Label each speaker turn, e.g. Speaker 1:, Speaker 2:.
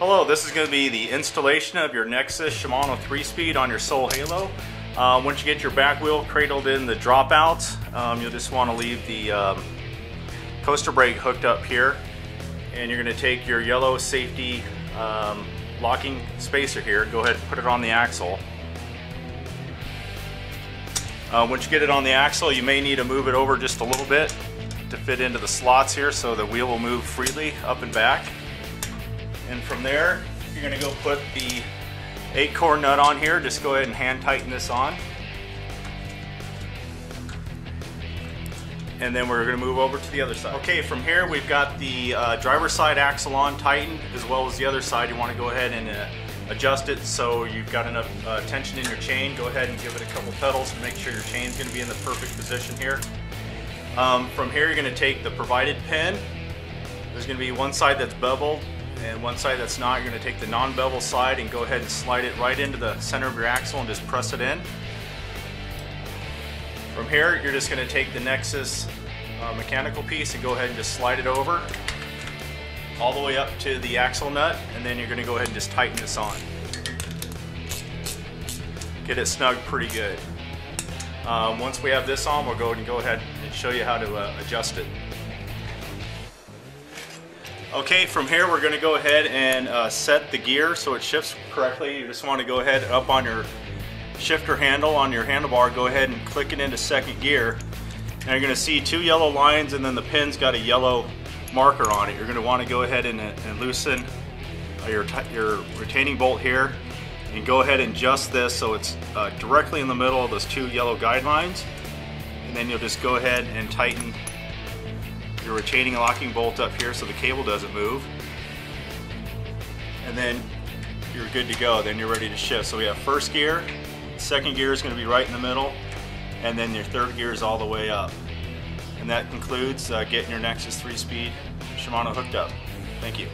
Speaker 1: Hello, this is going to be the installation of your Nexus Shimano 3-speed on your Soul Halo. Uh, once you get your back wheel cradled in the dropouts, um, you'll just want to leave the um, coaster brake hooked up here. And you're going to take your yellow safety um, locking spacer here, go ahead and put it on the axle. Uh, once you get it on the axle, you may need to move it over just a little bit to fit into the slots here so the wheel will move freely up and back. And from there, you're gonna go put the acorn nut on here. Just go ahead and hand tighten this on. And then we're gonna move over to the other side. Okay, from here we've got the uh, driver's side axle on tightened as well as the other side. You wanna go ahead and uh, adjust it so you've got enough uh, tension in your chain. Go ahead and give it a couple pedals to make sure your chain's gonna be in the perfect position here. Um, from here you're gonna take the provided pin. There's gonna be one side that's beveled and one side that's not, you're going to take the non-bevel side and go ahead and slide it right into the center of your axle and just press it in. From here, you're just going to take the Nexus uh, mechanical piece and go ahead and just slide it over all the way up to the axle nut and then you're going to go ahead and just tighten this on. Get it snug pretty good. Um, once we have this on, we'll go and go ahead and show you how to uh, adjust it. Okay, from here we're to go ahead and uh, set the gear so it shifts correctly. You just want to go ahead up on your shifter handle on your handlebar, go ahead and click it into second gear. And you're to see two yellow lines and then the pin's got a yellow marker on it. You're want to go ahead and, and loosen uh, your, your retaining bolt here and go ahead and adjust this so it's uh, directly in the middle of those two yellow guidelines. And then you'll just go ahead and tighten your retaining locking bolt up here so the cable doesn't move. And then you're good to go. Then you're ready to shift. So we have first gear, second gear is going to be right in the middle, and then your third gear is all the way up. And that concludes uh, getting your Nexus 3-speed Shimano hooked up. Thank you.